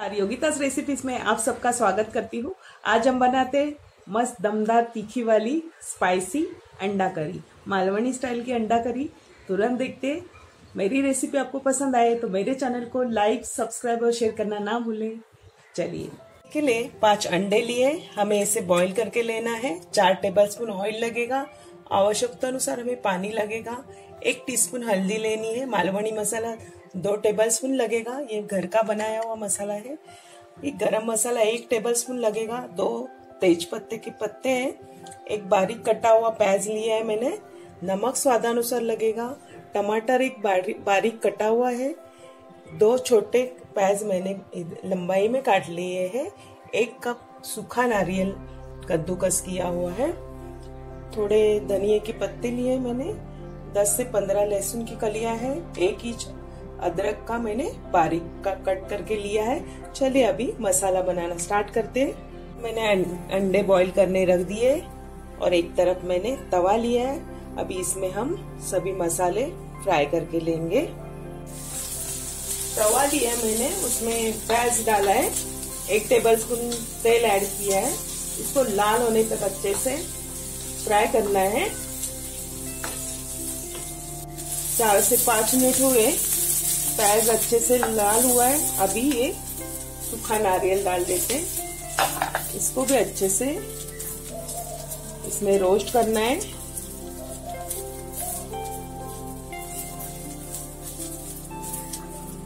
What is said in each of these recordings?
योगितास recipes में आप सबका स्वागत करती हूँ। आज हम बनाते मस्त दमदार तीखी वाली स्पाइसी अंडा करी। मालवनी स्टाइल की अंडा करी। तुरंत देखते मेरी रेसिपी आपको पसंद आए तो मेरे चैनल को लाइक सब्सक्राइब और शेयर करना ना भूलें। चलिए। के लिए पाँच अंडे लिए। हमें इसे बॉईल करके लेना है। चार टेबलस्पून ऑयल लगेगा। आवश्यकता अनुसार हमें पानी लगेगा। एक टीस्पून हल्दी लेनी है। मालवनी मसाला दो टेबलस्पून लगेगा, ये घर का बनाया हुआ मसाला है। ये गरम मसाला एक टेबलस्पून लगेगा, दो तेज पत्ते के पत्ते हैं, एक बारीक कटा हुआ प्याज लिया है मैंने, नमक स्वादानुसार लगेगा, टमाटर एक बारीक बारीक कटा हुआ है, दो छोटे प्याज मैंने लंबाई में काट लिए हैं, एक कप सूखा नारियल कद्दूकस किया हुआ है, थोड़े धनिए के पत्ते लिए मैंने 10 से 15 लहसुन की कलियाँ हैं, एक इंच अदरक का मैंने बारीक का कट करके लिया है। चलिए अभी मसाला बनाना स्टार्ट करते हैं। मैंने अंडे बॉईल करने रख दिए और एक तरफ़ मैंने तवा लिया है। अभी इसमें हम सभी मसाले फ्राई करके लेंगे। तवा लिया है मैंने, उसमें प्याज डाला है। एक टेबल स्पून तेल ऐड किया है। इसको लाल होने तक अच्छे से फ्राई करना है। चार से पाँच मिनट हुए। प्याज अच्छे से लाल हुआ है। अभी ये सूखा नारियल डाल देते हैं। इसको भी अच्छे से इसमें रोस्ट करना है।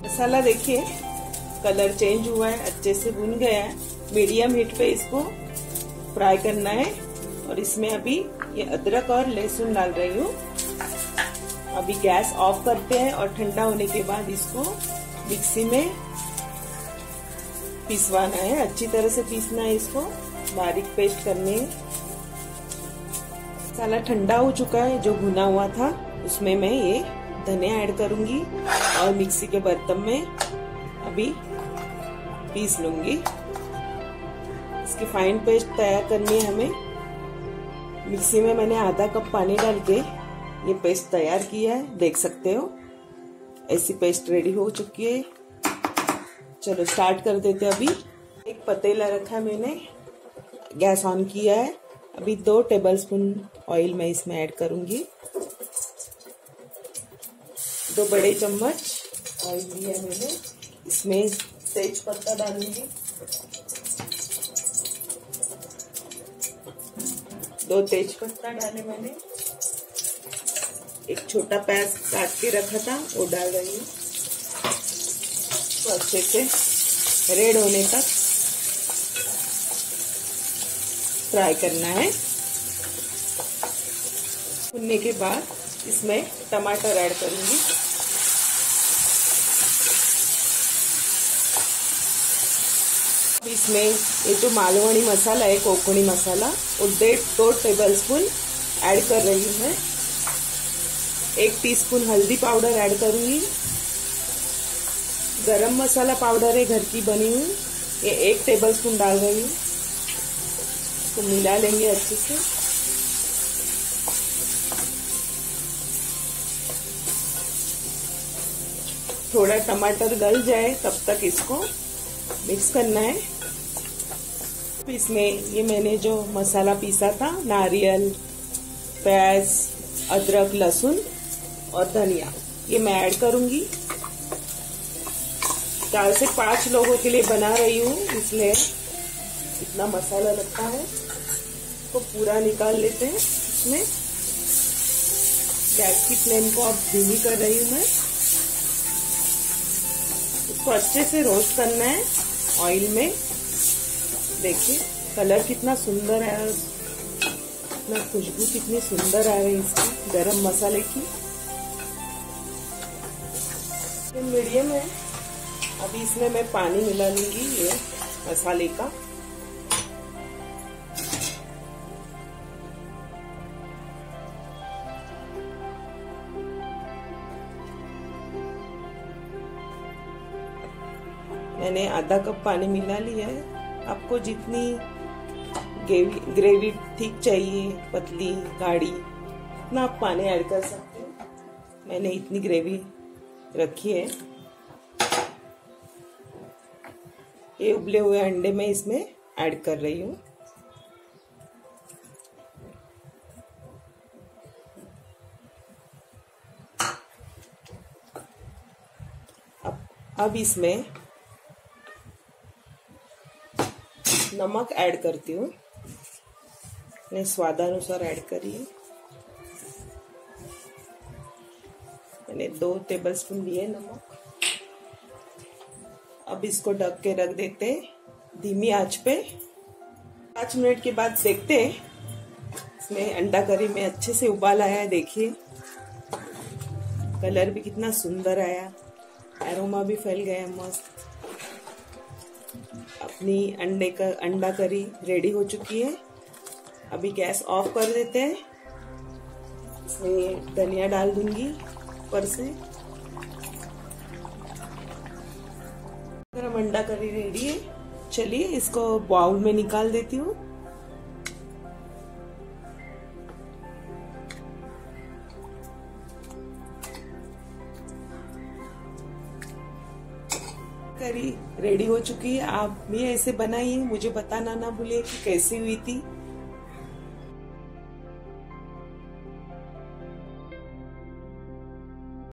मसाला देखिए, कलर चेंज हुआ है, अच्छे से भुन गया है। मीडियम हीट पे इसको फ्राई करना है। और इसमें अभी ये अदरक और लहसुन डाल रही हूँ। अभी गैस ऑफ़ करते हैं और ठंडा होने के बाद इसको मिक्सी में पिसवाना है। अच्छी तरह से पीसना है इसको। बारीक पेस्ट करनी। मसाला ठंडा हो चुका है, जो भुना हुआ था, उसमें मैं ये धनिया ऐड करूँगी और मिक्सी के बर्तन में अभी पीस लूँगी। इसकी फाइन पेस्ट तैयार करनी है हमें। मिक्सी में मैंने आधा कप पानी डाल के ये पेस्ट तैयार किया है, देख सकते हो। ऐसी पेस्ट रेडी हो चुकी है। चलो स्टार्ट कर देते हैं अभी। एक पतीला रखा है मैंने, गैस ऑन किया है। अभी दो टेबलस्पून ऑयल मैं इसमें ऐड करूँगी। दो बड़े चम्मच ऑयल दिया मैंने। इसमें तेज पत्ता डालूँगी। दो तेज पत्ता डाले मैंने। एक छोटा प्याज काट के रखा था, वो डाल रही हूँ। अच्छे से रेड होने तक फ्राई करना है। भुनने के बाद इसमें टमाटर ऐड करूँगी। इसमें ये जो मालवणी मसाला है, कोकणी मसाला, वो डेढ़, दो टेबल स्पून ऐड कर रही हूँ मैं। एक टीस्पून हल्दी पाउडर ऐड करूँगी। गरम मसाला पाउडर है, घर की बनी हुई। ये एक टेबल स्पून डाल रही हूँ। इसको मिला लेंगे अच्छे से। थोड़ा टमाटर गल जाए, तब तक इसको मिक्स करना है। इसमें ये मैंने जो मसाला पीसा था, नारियल, प्याज, अदरक, लहसुन और धनिया। ये मैं ऐड करूँगी। चार से पाँच लोगों के लिए बना रही हूँ। इसलिए इतना मसाला लगता है तो पूरा निकाल लेते हैं। इसमें गैस की फ्लेम को अब धीमी कर रही हूँ मैं। इसको अच्छे से रोस्ट करना है ऑयल में। देखिए कलर कितना सुंदर है। इतना खुशबू कितनी सुंदर आ रही है इसकी, गरम मसाले की। ये मीडियम है। अभी इसमें मैं पानी मिला लूँगी ये मसाले का। मैंने आधा कप पानी मिला लिया है। आपको जितनी ग्रेवी ठीक चाहिए, पतली, गाढ़ी, उतना आप पानी ऐड कर सकते हो। मैंने इतनी ग्रेवी रखी है ये उबले हुए अंडे मैं इसमें ऐड कर रही हूँ। अब अब इसमें नमक ऐड करती हूँ। स्वादानुसार ऐड करिए मैंने दो टेबल स्पून लिए नमक। अब इसको ढक के रख देते धीमी आँच पे। पाँच मिनट के बाद देखते इसमें अंडा करी में अच्छे से उबाल आया है, देखिए। कलर भी कितना सुंदर आया। एरोमा भी फैल गया मस्त। अपनी अंडे का, अंडा करी रेडी हो चुकी है। अभी गैस ऑफ़ कर देते हैं। इसमें धनिया डाल दूँगी। ऊपर से। गरम अंडा करी रेडी है। चलिए इसको बाउल में निकाल देती हूँ। करी रेडी हो चुकी है। आप भी ऐसे बनाइए। मुझे बताना ना भूलिए कि कैसी हुई थी।